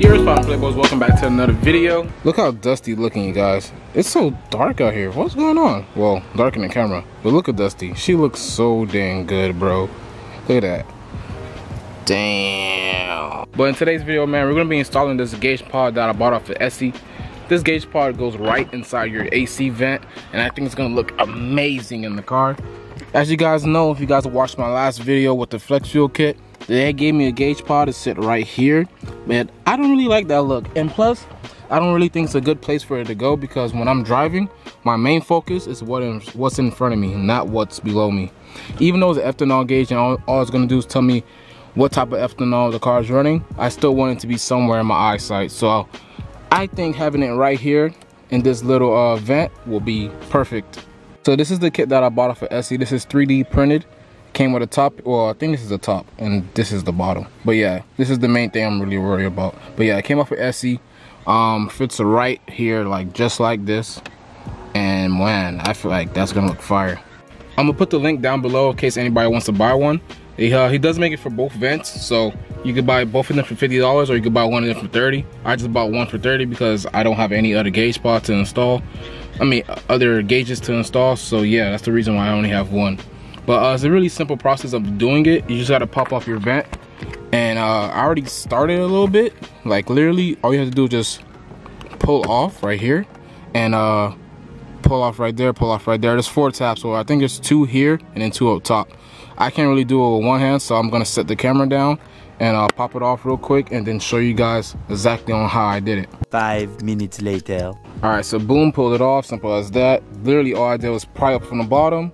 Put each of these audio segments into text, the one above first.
Fine Playboys, welcome back to another video. Look how dusty looking you guys. It's so dark out here. What's going on? Well, dark in the camera. But look at Dusty. She looks so dang good, bro. Look at that. Damn. But in today's video, man, we're gonna be installing this gauge pod that I bought off of Etsy. This gauge pod goes right inside your AC vent, and I think it's gonna look amazing in the car. As you guys know, if you guys watched my last video with the flex fuel kit, they gave me a gauge pod to sit right here. Man, I don't really like that look. And plus, I don't really think it's a good place for it to go because when I'm driving, my main focus is what in, what's in front of me, not what's below me. Even though it's an ethanol gauge and all, all it's gonna do is tell me what type of ethanol the car is running, I still want it to be somewhere in my eyesight. So I think having it right here in this little uh, vent will be perfect. So this is the kit that I bought off of Etsy. This is 3D printed. Came with a top, well I think this is the top and this is the bottom. But yeah, this is the main thing I'm really worried about. But yeah, it came off with Etsy. Um, fits right here like just like this. And man, I feel like that's gonna look fire. I'm gonna put the link down below in case anybody wants to buy one. He, uh, he does make it for both vents, so you could buy both of them for $50 or you could buy one of them for 30 I just bought one for 30 because I don't have any other gauge pods to install. I mean, other gauges to install, so yeah, that's the reason why I only have one. But uh, it's a really simple process of doing it. You just gotta pop off your vent. And uh, I already started a little bit. Like literally, all you have to do is just pull off right here. And uh, pull off right there, pull off right there. There's four taps, so I think there's two here and then two up top. I can't really do it with one hand, so I'm gonna set the camera down and I'll pop it off real quick and then show you guys exactly on how I did it. Five minutes later. All right, so boom, pulled it off, simple as that. Literally all I did was pry up from the bottom,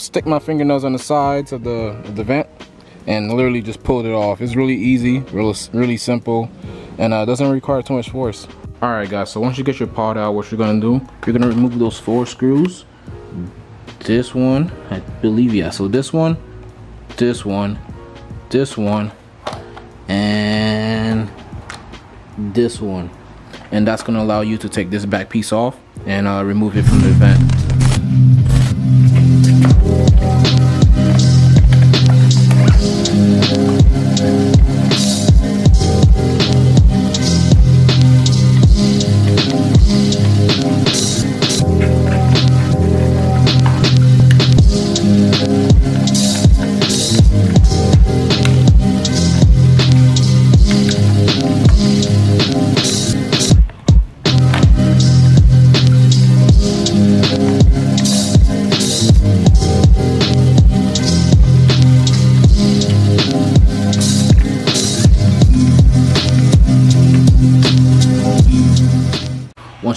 stick my fingernails on the sides of the, of the vent, and literally just pulled it off. It's really easy, really, really simple, and uh, doesn't require too much force. All right, guys, so once you get your pod out, what you're gonna do, you're gonna remove those four screws. This one, I believe, yeah, so this one, this one, this one, and this one. And that's gonna allow you to take this back piece off and uh, remove it from the vent.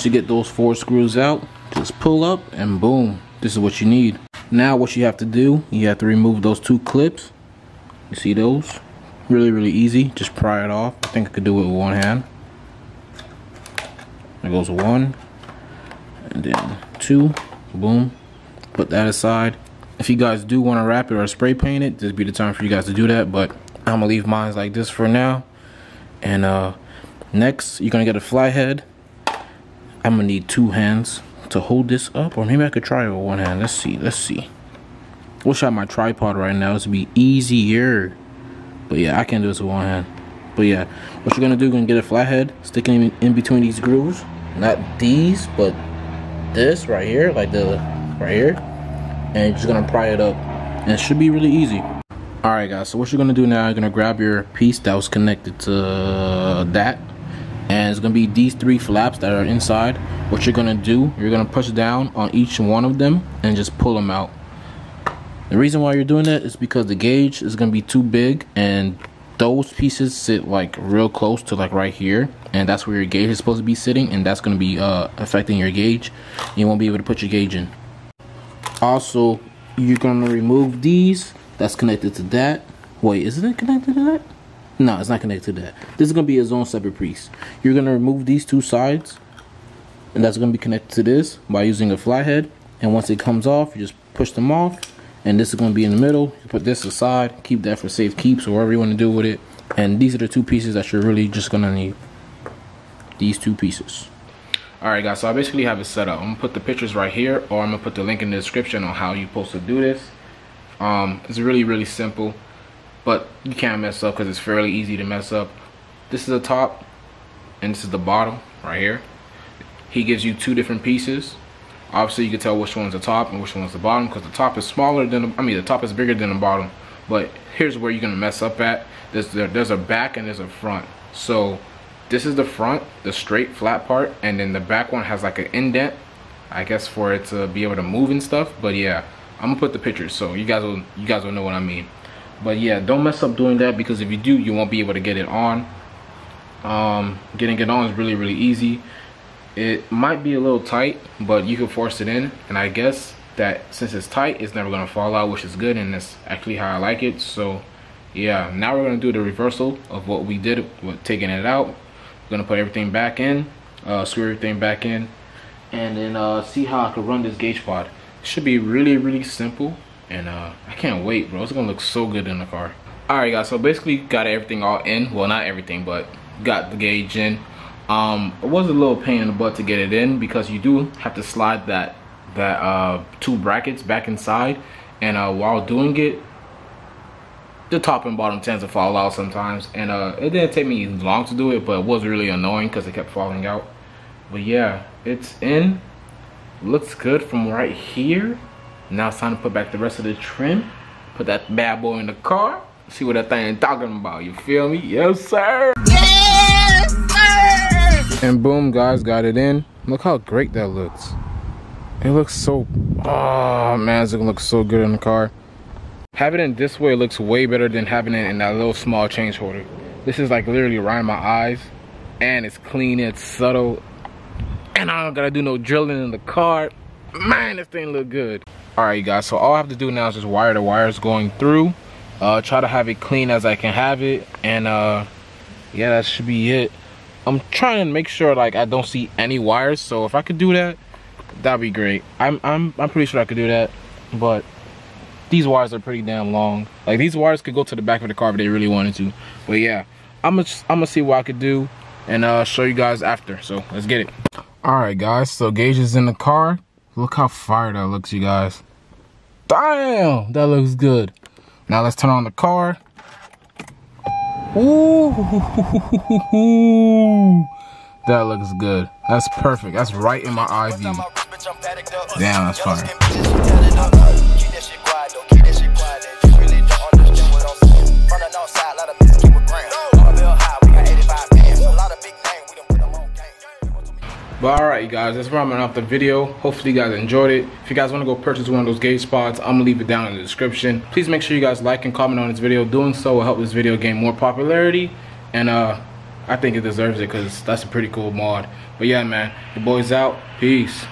Once you get those four screws out, just pull up and boom, this is what you need. Now what you have to do, you have to remove those two clips. You see those? Really, really easy. Just pry it off. I think I could do it with one hand. There goes one, and then two, boom. Put that aside. If you guys do want to wrap it or spray paint it, this be the time for you guys to do that. But I'm gonna leave mine like this for now. And uh, next, you're gonna get a flathead I'm gonna need two hands to hold this up or maybe I could try it with one hand. Let's see let's see. Wish I had my tripod right now. Would be easier. But yeah I can do this with one hand. But yeah what you're gonna do you're gonna get a flathead sticking in, in between these grooves. Not these but this right here like the right here. And you're just gonna pry it up. And it should be really easy. All right guys so what you're gonna do now you're gonna grab your piece that was connected to that and it's gonna be these three flaps that are inside. What you're gonna do you're gonna push down on each one of them and just pull them out. The reason why you're doing that is because the gauge is gonna be too big and those pieces sit like real close to like right here. And that's where your gauge is supposed to be sitting and that's going to be uh, affecting your gauge. You won't be able to put your gauge in. Also you're going to remove these that's connected to that. Wait isn't it connected to that no, it's not connected to that. This is going to be its own separate piece. You're going to remove these two sides, and that's going to be connected to this by using a flathead. And once it comes off, you just push them off, and this is going to be in the middle. You put this aside, keep that for safe keeps, or whatever you want to do with it. And these are the two pieces that you're really just going to need. These two pieces. Alright guys, so I basically have it set up. I'm going to put the pictures right here, or I'm going to put the link in the description on how you're supposed to do this. Um, it's really, really simple but you can't mess up because it's fairly easy to mess up. This is the top, and this is the bottom right here. He gives you two different pieces. Obviously, you can tell which one's the top and which one's the bottom because the top is smaller than the, I mean the top is bigger than the bottom. But here's where you're gonna mess up at. There's there's a back and there's a front. So this is the front, the straight flat part, and then the back one has like an indent. I guess for it to be able to move and stuff. But yeah, I'm gonna put the pictures so you guys will you guys will know what I mean. But yeah, don't mess up doing that because if you do, you won't be able to get it on. Um, getting it on is really really easy. It might be a little tight, but you can force it in. And I guess that since it's tight, it's never gonna fall out, which is good. And that's actually how I like it. So yeah, now we're gonna do the reversal of what we did with taking it out. We're gonna put everything back in, uh, screw everything back in, and then uh, see how I can run this gauge pod. Should be really, really simple. And uh, I can't wait, bro. It's gonna look so good in the car. All right, guys, so basically got everything all in. Well, not everything, but got the gauge in. Um, it was a little pain in the butt to get it in because you do have to slide that that uh, two brackets back inside. And uh, while doing it, the top and bottom tends to fall out sometimes. And uh, it didn't take me long to do it, but it was really annoying because it kept falling out. But yeah, it's in. Looks good from right here. Now it's time to put back the rest of the trim. Put that bad boy in the car. See what that thing talking about. You feel me? Yes, sir. Yes, sir. And boom, guys, got it in. Look how great that looks. It looks so, oh man, it's gonna look so good in the car. Having it this way looks way better than having it in that little small change holder. This is like literally right in my eyes. And it's clean, it's subtle. And I don't gotta do no drilling in the car. Man, this thing look good. All right, guys, so all I have to do now is just wire the wires going through. Uh, try to have it clean as I can have it. And uh, yeah, that should be it. I'm trying to make sure like I don't see any wires. So if I could do that, that'd be great. I'm, I'm, I'm pretty sure I could do that. But these wires are pretty damn long. Like these wires could go to the back of the car if they really wanted to. But yeah, I'm gonna I'm gonna see what I could do and uh, show you guys after. So let's get it. All right, guys. So gauge is in the car. Look how fire that looks, you guys. Damn, that looks good. Now let's turn on the car. Ooh, that looks good. That's perfect. That's right in my eye view. Damn, that's fire. But alright guys, that's wrapping up the video. Hopefully you guys enjoyed it. If you guys want to go purchase one of those gauge pods, I'm going to leave it down in the description. Please make sure you guys like and comment on this video. Doing so will help this video gain more popularity. And uh, I think it deserves it because that's a pretty cool mod. But yeah man, the boys out. Peace.